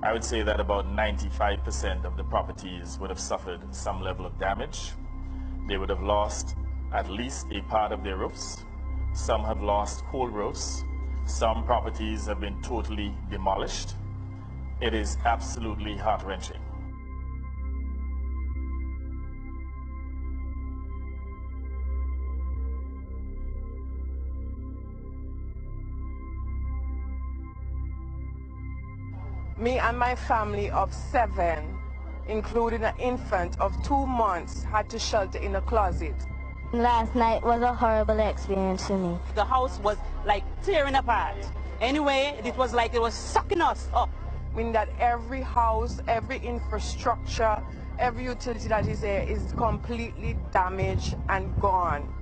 I would say that about 95% of the properties would have suffered some level of damage. They would have lost at least a part of their roofs. Some have lost whole roofs. Some properties have been totally demolished. It is absolutely heart-wrenching. Me and my family of seven, including an infant of two months, had to shelter in a closet. Last night was a horrible experience for me. The house was like tearing apart. Anyway, it was like it was sucking us up. I mean that every house, every infrastructure, every utility that is there is completely damaged and gone.